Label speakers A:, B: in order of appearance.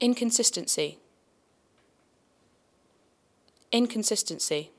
A: Inconsistency. Inconsistency.